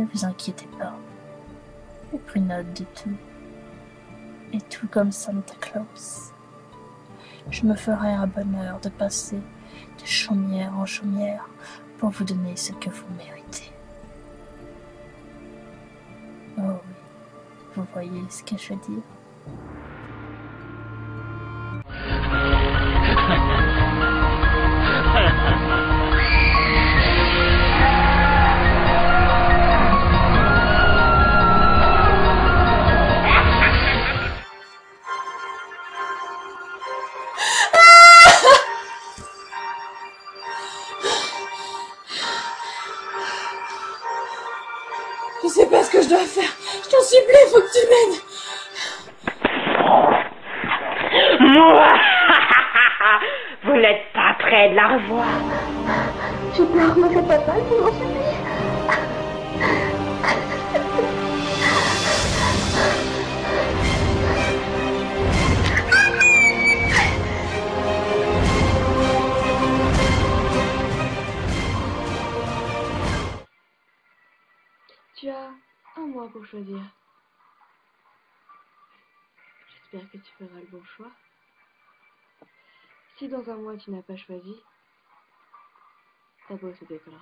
Ne vous inquiétez pas. J'ai pris note de tout. Et tout comme Santa Claus. Je me ferai un bonheur de passer de chaumière en chaumière pour vous donner ce que vous méritez. Oh oui, vous voyez ce que je veux dire. N'êtes pas près de la revoir. J'ai peur, me fais pas mal, je m'en supplie. Tu as un mois pour choisir. J'espère que tu feras le bon choix. Si dans un mois tu n'as pas choisi, ta peau se décollera.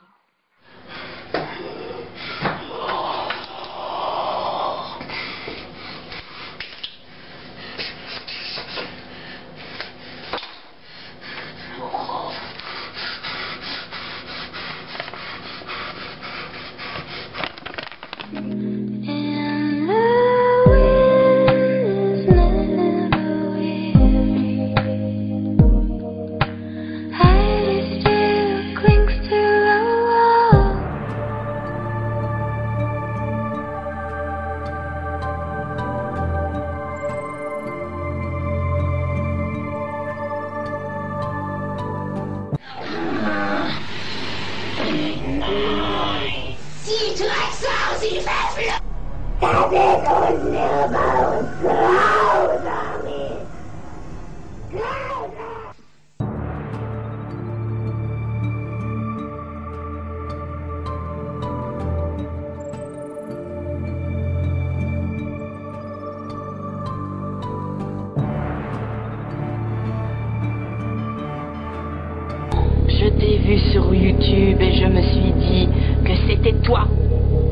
Sur YouTube et je me suis dit que c'était toi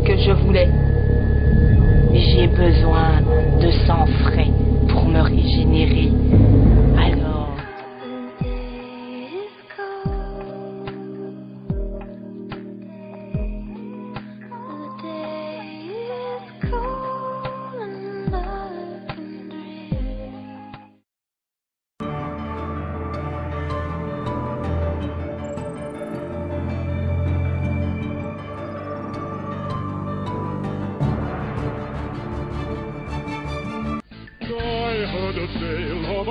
que je voulais. J'ai besoin de sang frais pour me régénérer.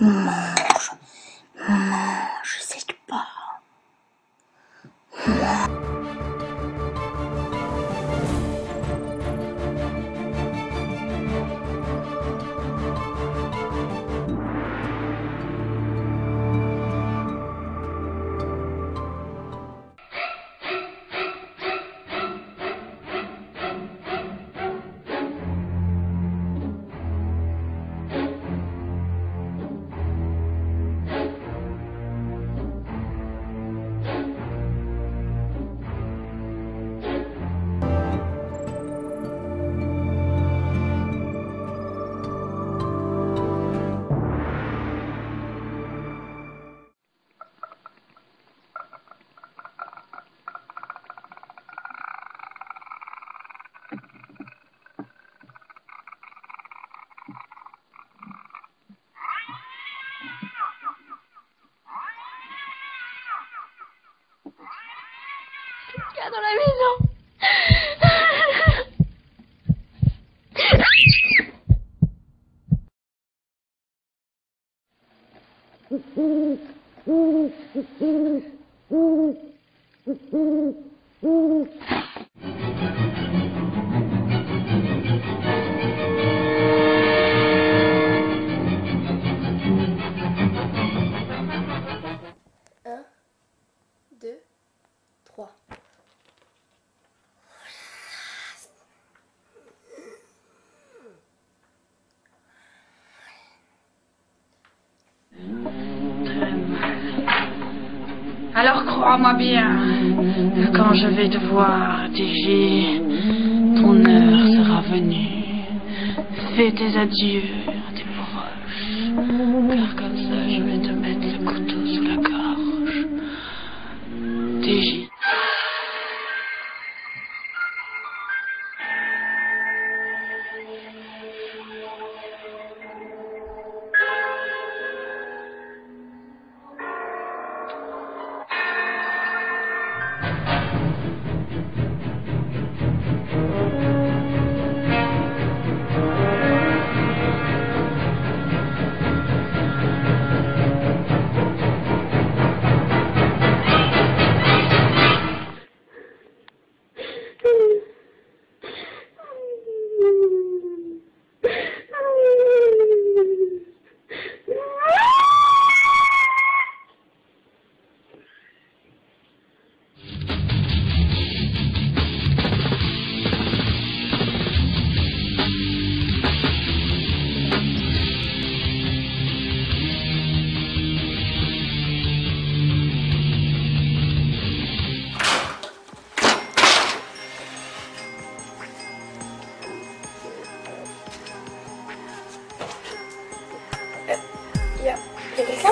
嗯。Un, deux, trois. Crois-moi bien, quand je vais te voir, Digi, ton heure sera venue. Fais tes adieux que